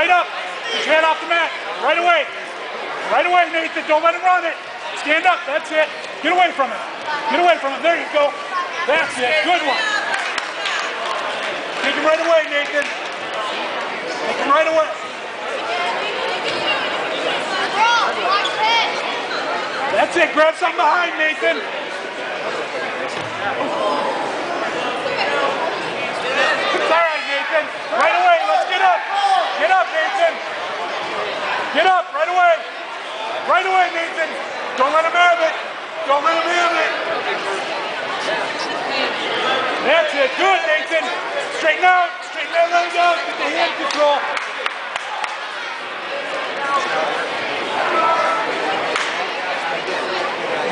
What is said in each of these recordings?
Right up. Get your head off the mat. Right away. Right away, Nathan. Don't let him run it. Stand up. That's it. Get away from him. Get away from him. There you go. That's it. Good one. Take him right away, Nathan. Take him right away. That's it. Grab something behind, Nathan. It's all right, Nathan. Right away. Let's get up. Get up, Nathan. Get up. Right away. Nathan. Don't let him have it. Don't let him have it. That's it. Good, Nathan. Straighten out. Straighten that leg out. Get the hand control.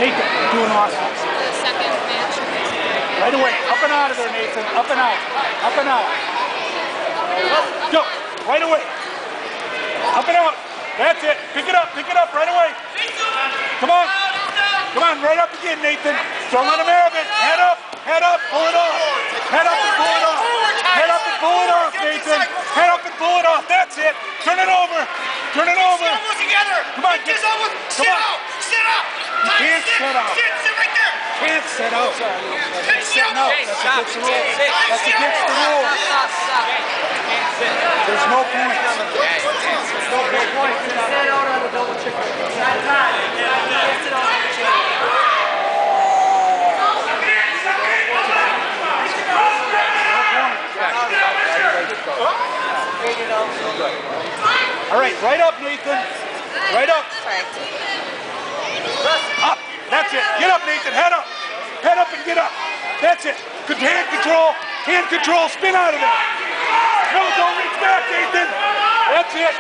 Nathan, doing awesome. Right away. Up and out of there, Nathan. Up and out. Up and out. Go. Right away. Up and out. That's it. Pick it up. Pick it up right away. Come on. Come on. Up again, Nathan. Don't let him have it. Head up. Head up. Pull it off. Head up and pull it off. Head up and pull it off, Nathan. Head up and pull it off. That's it. Turn it over. Turn it over. Come on, Get this get- elbows. come Sit on. out. Sit out. You can't sit. sit out. Sit. Sit right there. Can't sit out. Sit. Sit. No, that's against the rules. That's against the rules. There's no point. All right, right up, Nathan. Right up. Up. That's it. Get up, Nathan. Head up. Head up and get up. That's it. Good hand control. Hand control. Spin out of there. No, don't reach back, Nathan. That's it.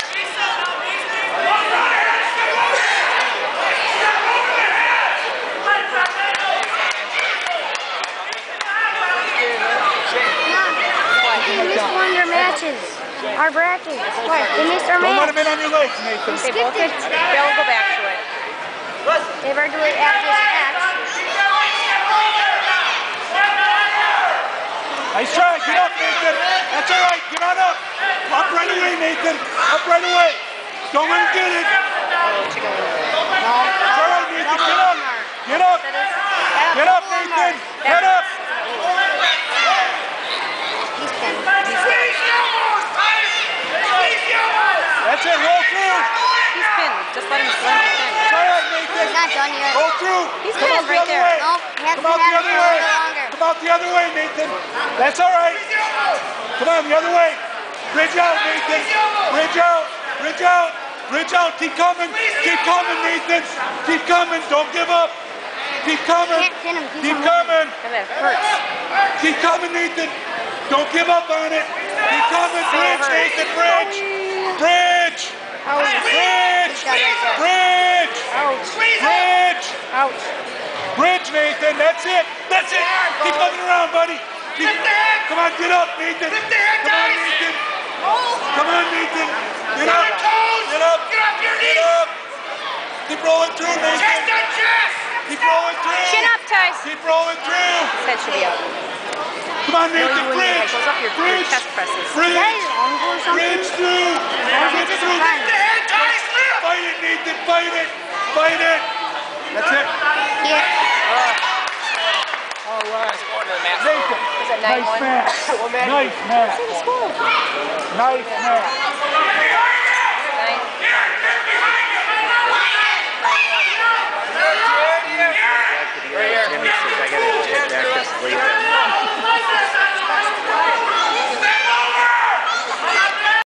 They missed one of their matches. Our bracket. What? They missed our Don't let him in on your legs, Nathan. They both did. They'll go back to it. They were doing after this match. Nice try. Get up, Nathan. That's all right. Get on up. Up right away, Nathan. Up right away. Don't let him get it. It's all right, Nathan. Get up. Get up. Get up, Nathan. Head up. He's pinned. Squeeze the elbows. Squeeze the elbows. That's it. Roll through. He's pinned. Just let him let him pin. It's all right, Nathan. He's not done yet. Go through. He's Come out pinned the other there. way. No, he Come out the other way. longer. Come out the other way, Nathan. That's all right. Come on, the other way. Bridge out, Nathan. Bridge out. Bridge out. Bridge out. Keep coming. Keep coming, Nathan. Keep coming. Don't give up. Keep coming. Can't pin him. Keep coming. Keep coming, Nathan. Don't give up on it. Keep coming. Bridge, Nathan. Bridge. Bridge. Bridge. He's got it right there. Bridge. Ouch. Squeeze it. Bridge. Ouch. Bridge, Nathan. That's it. That's it. Keep coming around, buddy. Keep, Lift the head. come on, get up, Nathan. Lift the head, Come on. Nathan. Roll. Come on, Nathan. Get Get up. Get up. Get off your Get up. Keep rolling through, Nathan. Chest Nathan. on chest. Keep rolling through. Chin up, Tyus. Keep rolling through. His head should be up. Come on, Nathan. when your head Bridge. goes up, your- your Bridge. chest presses. Is that Bridge. his uncle or something? Bridge through. Bridge just through. fine. Lift the head, Tyus. Lift. Fight it, Nathan. Fight it. Fight it. That's it? Yeah. All right. All right. Nathan, nice match. nice match. Nice match. Right here. I gotta back.